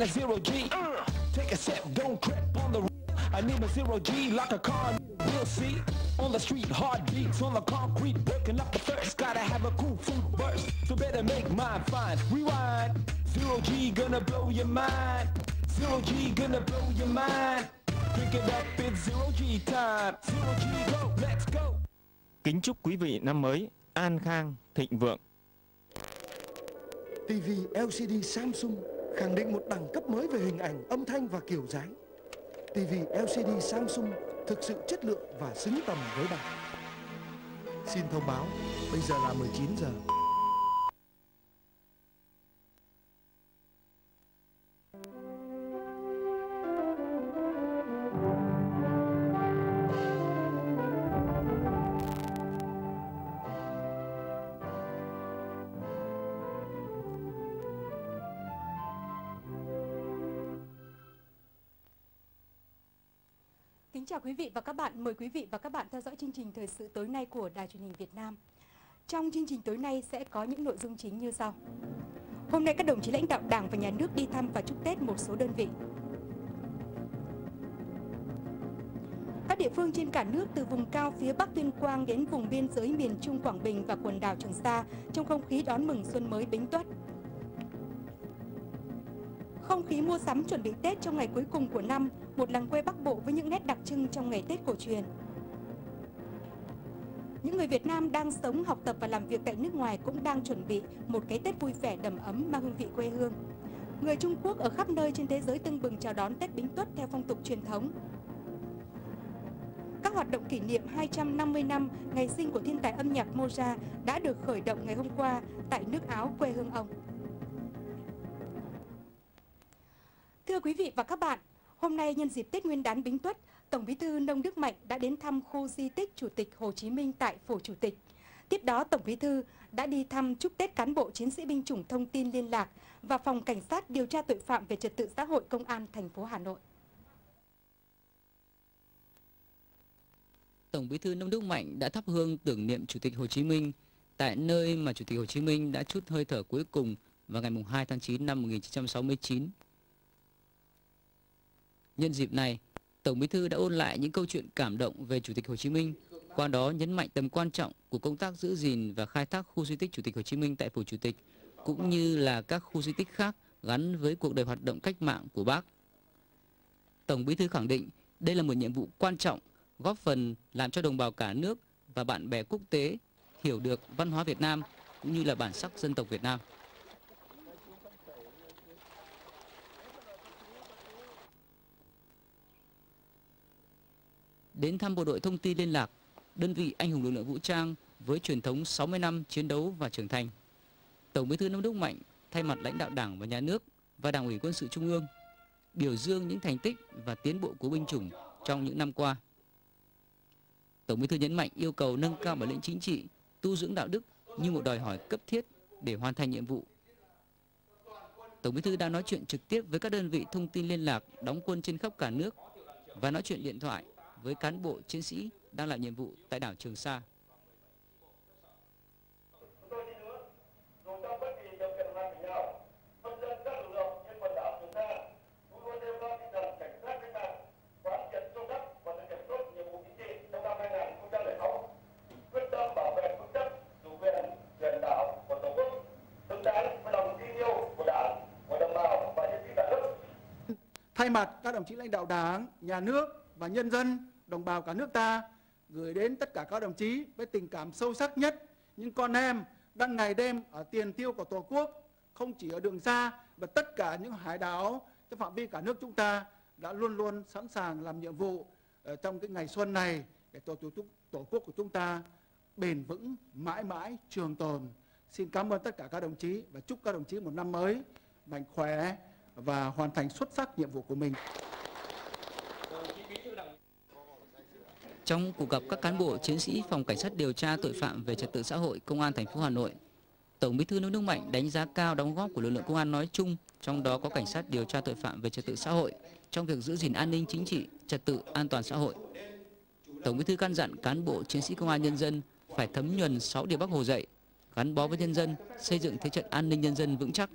than a zero G. Take a step, don't trip on the I need a zero G like a car. We'll see. On the street, heartbeats on the concrete, working up the thirst. Gotta have a cool fruit burst, so better make mine fine. Rewind. Zero G gonna blow your mind. Zero G gonna blow your mind. Pick it up, it's zero G time. Zero G go, let's go. Kính chúc quý vị năm mới an khang, thịnh vượng. TV LCD Samsung khẳng định một đẳng cấp mới về hình ảnh, âm thanh và kiểu dáng. TV LCD Samsung thực sự chất lượng và xứng tầm với bạn. Xin thông báo, bây giờ là 19 giờ. Kính chào quý vị và các bạn. Mời quý vị và các bạn theo dõi chương trình thời sự tối nay của Đài truyền hình Việt Nam. Trong chương trình tối nay sẽ có những nội dung chính như sau. Hôm nay các đồng chí lãnh đạo Đảng và Nhà nước đi thăm và chúc Tết một số đơn vị. Các địa phương trên cả nước từ vùng cao phía Bắc Tuyên Quang đến vùng biên giới miền Trung Quảng Bình và quần đảo Trường Sa trong không khí đón mừng xuân mới Bính Tuất. Khí mua sắm chuẩn bị Tết trong ngày cuối cùng của năm, một làng quê Bắc Bộ với những nét đặc trưng trong ngày Tết cổ truyền. Những người Việt Nam đang sống, học tập và làm việc tại nước ngoài cũng đang chuẩn bị một cái Tết vui vẻ đầm ấm mang hương vị quê hương. Người Trung Quốc ở khắp nơi trên thế giới tưng bừng chào đón Tết Bính Tuất theo phong tục truyền thống. Các hoạt động kỷ niệm 250 năm ngày sinh của thiên tài âm nhạc Mozart đã được khởi động ngày hôm qua tại nước Áo quê hương ông. Thưa quý vị và các bạn, hôm nay nhân dịp Tết Nguyên đán Bính Tuất, Tổng Bí thư Nông Đức Mạnh đã đến thăm khu di tích Chủ tịch Hồ Chí Minh tại Phủ Chủ tịch. Tiếp đó, Tổng Bí thư đã đi thăm chúc Tết cán bộ chiến sĩ binh chủng thông tin liên lạc và phòng cảnh sát điều tra tội phạm về trật tự xã hội công an thành phố Hà Nội. Tổng Bí thư Nông Đức Mạnh đã thắp hương tưởng niệm Chủ tịch Hồ Chí Minh tại nơi mà Chủ tịch Hồ Chí Minh đã chút hơi thở cuối cùng vào ngày 2 tháng 9 năm 1969. Nhân dịp này, Tổng Bí thư đã ôn lại những câu chuyện cảm động về Chủ tịch Hồ Chí Minh, qua đó nhấn mạnh tầm quan trọng của công tác giữ gìn và khai thác khu di tích Chủ tịch Hồ Chí Minh tại Phủ Chủ tịch, cũng như là các khu di tích khác gắn với cuộc đời hoạt động cách mạng của Bác. Tổng Bí thư khẳng định đây là một nhiệm vụ quan trọng, góp phần làm cho đồng bào cả nước và bạn bè quốc tế hiểu được văn hóa Việt Nam cũng như là bản sắc dân tộc Việt Nam. Đến thăm bộ đội thông tin liên lạc, đơn vị anh hùng lực lượng vũ trang với truyền thống 60 năm chiến đấu và trưởng thành. Tổng Bí thư Nông Đức Mạnh thay mặt lãnh đạo Đảng và Nhà nước và Đảng ủy Quân sự Trung ương biểu dương những thành tích và tiến bộ của binh chủng trong những năm qua. Tổng Bí thư nhấn mạnh yêu cầu nâng cao bản lĩnh chính trị, tu dưỡng đạo đức như một đòi hỏi cấp thiết để hoàn thành nhiệm vụ. Tổng Bí thư đã nói chuyện trực tiếp với các đơn vị thông tin liên lạc đóng quân trên khắp cả nước và nói chuyện điện thoại với cán bộ chiến sĩ đang làm nhiệm vụ tại đảo Trường Sa. Thay mặt các đồng chí lãnh đạo Đảng, Nhà nước và nhân dân đồng bào cả nước ta gửi đến tất cả các đồng chí với tình cảm sâu sắc nhất những con em đang ngày đêm ở tiền tiêu của Tổ quốc không chỉ ở đường xa và tất cả những hải đảo trong phạm vi cả nước chúng ta đã luôn luôn sẵn sàng làm nhiệm vụ ở trong cái ngày xuân này để tổ, tổ, tổ quốc của chúng ta bền vững mãi mãi trường tồn. Xin cảm ơn tất cả các đồng chí và chúc các đồng chí một năm mới mạnh khỏe và hoàn thành xuất sắc nhiệm vụ của mình. Trong cuộc gặp các cán bộ chiến sĩ phòng cảnh sát điều tra tội phạm về trật tự xã hội công an thành phố Hà Nội, Tổng Bí thư Nông Đức Mạnh đánh giá cao đóng góp của lực lượng công an nói chung, trong đó có cảnh sát điều tra tội phạm về trật tự xã hội trong việc giữ gìn an ninh chính trị, trật tự an toàn xã hội. Tổng Bí thư căn dặn cán bộ chiến sĩ công an nhân dân phải thấm nhuần 6 điều Bác Hồ dạy, gắn bó với nhân dân, xây dựng thế trận an ninh nhân dân vững chắc.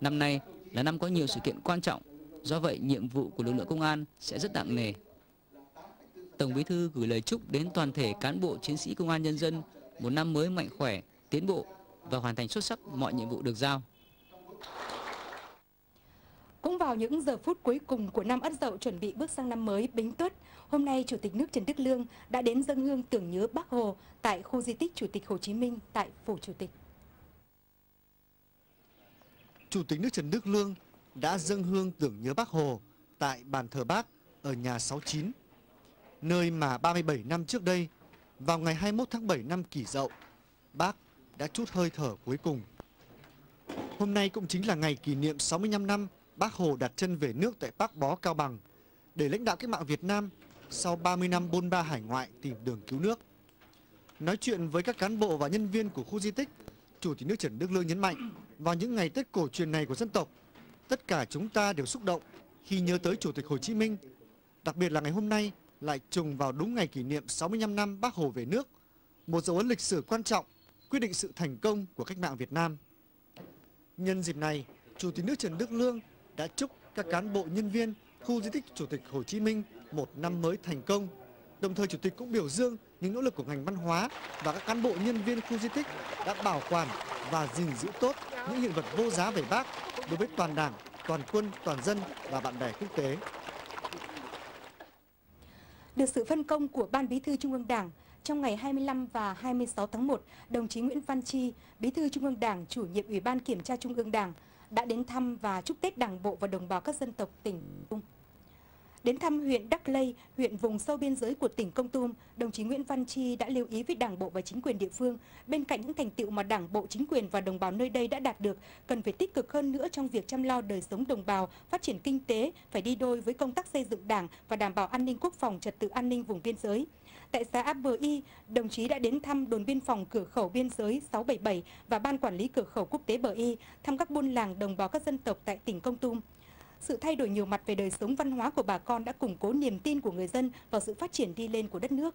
Năm nay là năm có nhiều sự kiện quan trọng, do vậy nhiệm vụ của lực lượng công an sẽ rất nặng nề. Tổng Bí thư gửi lời chúc đến toàn thể cán bộ chiến sĩ công an nhân dân một năm mới mạnh khỏe, tiến bộ và hoàn thành xuất sắc mọi nhiệm vụ được giao. Cũng vào những giờ phút cuối cùng của năm Ất Dậu chuẩn bị bước sang năm mới Bính Tuất, hôm nay Chủ tịch nước Trần Đức Lương đã đến dân hương tưởng nhớ Bác Hồ tại khu di tích Chủ tịch Hồ Chí Minh tại Phủ Chủ tịch. Chủ tịch nước Trần Đức Lương đã dâng hương tưởng nhớ Bác Hồ tại bàn thờ Bác ở nhà 69, nơi mà 37 năm trước đây, vào ngày 21 tháng 7 năm Kỷ Dậu, Bác đã chút hơi thở cuối cùng. Hôm nay cũng chính là ngày kỷ niệm 65 năm Bác Hồ đặt chân về nước tại Bác Bó Cao Bằng để lãnh đạo cách mạng Việt Nam sau 30 năm bôn ba hải ngoại tìm đường cứu nước. Nói chuyện với các cán bộ và nhân viên của khu di tích, Chủ tịch nước Trần Đức Lương nhấn mạnh vào những ngày Tết cổ truyền này của dân tộc, tất cả chúng ta đều xúc động khi nhớ tới Chủ tịch Hồ Chí Minh. Đặc biệt là ngày hôm nay lại trùng vào đúng ngày kỷ niệm 65 năm Bác Hồ về nước, một dấu ấn lịch sử quan trọng quyết định sự thành công của cách mạng Việt Nam. Nhân dịp này, Chủ tịch nước Trần Đức Lương đã chúc các cán bộ nhân viên khu di tích Chủ tịch Hồ Chí Minh một năm mới thành công. Đồng thời Chủ tịch cũng biểu dương những nỗ lực của ngành văn hóa và các cán bộ nhân viên khu di tích đã bảo quản và gìn giữ tốt những hiện vật vô giá về Bác đối với toàn Đảng, toàn quân, toàn dân và bạn bè quốc tế. Được sự phân công của Ban Bí thư Trung ương Đảng, trong ngày 25 và 26 tháng 1, đồng chí Nguyễn Văn Chi, Bí thư Trung ương Đảng, chủ nhiệm Ủy ban Kiểm tra Trung ương Đảng, đã đến thăm và chúc Tết Đảng bộ và đồng bào các dân tộc tỉnh Tung. Đến thăm huyện Đắc Lây, huyện vùng sâu biên giới của tỉnh Công Tum, đồng chí Nguyễn Văn Chi đã lưu ý với Đảng bộ và chính quyền địa phương, bên cạnh những thành tựu mà Đảng bộ, chính quyền và đồng bào nơi đây đã đạt được, cần phải tích cực hơn nữa trong việc chăm lo đời sống đồng bào, phát triển kinh tế, phải đi đôi với công tác xây dựng Đảng và đảm bảo an ninh quốc phòng, trật tự an ninh vùng biên giới. Tại xã Bờ Y, đồng chí đã đến thăm đồn biên phòng cửa khẩu biên giới 677 và ban quản lý cửa khẩu quốc tế Bờ Y, thăm các buôn làng đồng bào các dân tộc tại tỉnh Công Tum. Sự thay đổi nhiều mặt về đời sống văn hóa của bà con đã củng cố niềm tin của người dân vào sự phát triển đi lên của đất nước.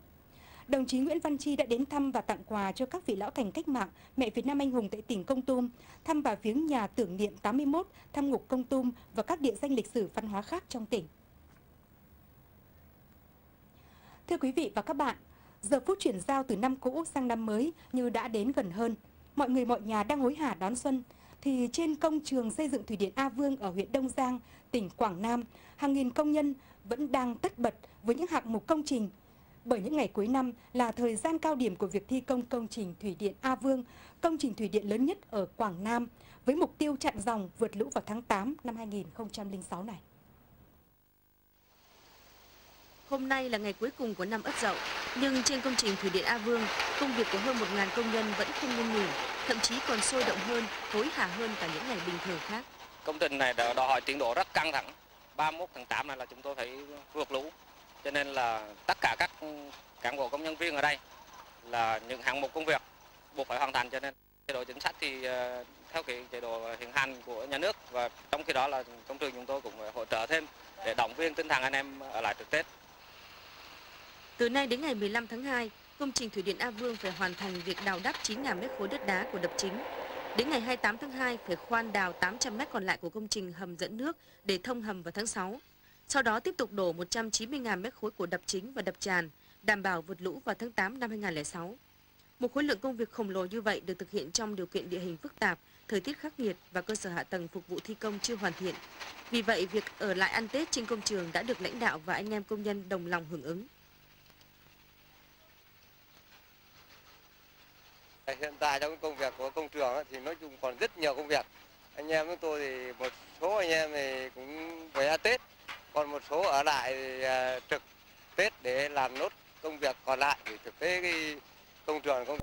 Đồng chí Nguyễn Văn Chi đã đến thăm và tặng quà cho các vị lão thành cách mạng, mẹ Việt Nam anh hùng tại tỉnh Công Tum, thăm và viếng nhà tưởng niệm 81, thăm ngục Công Tum và các địa danh lịch sử văn hóa khác trong tỉnh. Thưa quý vị và các bạn, giờ phút chuyển giao từ năm cũ sang năm mới như đã đến gần hơn. Mọi người mọi nhà đang hối hả đón xuân, thì trên công trường xây dựng thủy điện A Vương ở huyện Đông Giang, tỉnh Quảng Nam, hàng nghìn công nhân vẫn đang tất bật với những hạng mục công trình. Bởi những ngày cuối năm là thời gian cao điểm của việc thi công công trình thủy điện A Vương, công trình thủy điện lớn nhất ở Quảng Nam, với mục tiêu chặn dòng vượt lũ vào tháng 8 năm 2006 này. Hôm nay là ngày cuối cùng của năm Ất Dậu, nhưng trên công trình thủy điện A Vương, công việc của hơn 1.000 công nhân vẫn không ngưng nghỉ, thậm chí còn sôi động hơn, hối hả hơn cả những ngày bình thường khác. Công trình này đòi hỏi tiến độ rất căng thẳng. 31 tháng 8 này là chúng tôi phải vượt lũ, cho nên là tất cả các cán bộ công nhân viên ở đây là những hạng mục công việc buộc phải hoàn thành cho nên chế độ chính sách thì ờ, theo cái chế độ hiện hành của nhà nước và trong khi đó là công trường chúng tôi cũng hỗ trợ thêm để động viên tinh thần anh em ở lại trực Tết. Từ nay đến ngày 15 tháng 2, công trình thủy điện A Vương phải hoàn thành việc đào đắp 9.000 mét khối đất đá của đập chính. Đến ngày 28 tháng 2 phải khoan đào 800 mét còn lại của công trình hầm dẫn nước để thông hầm vào tháng 6. Sau đó tiếp tục đổ 190.000 mét khối của đập chính và đập tràn, đảm bảo vượt lũ vào tháng 8 năm 2006. Một khối lượng công việc khổng lồ như vậy được thực hiện trong điều kiện địa hình phức tạp, thời tiết khắc nghiệt và cơ sở hạ tầng phục vụ thi công chưa hoàn thiện. Vì vậy, việc ở lại ăn Tết trên công trường đã được lãnh đạo và anh em công nhân đồng lòng hưởng ứng. Hiện tại trong công việc của công trường thì nói chung còn rất nhiều công việc. Anh em chúng tôi thì một số anh em thì cũng về ăn Tết, còn một số ở lại thì à, trực Tết để làm nốt công việc còn lại để thực tế cái công trường công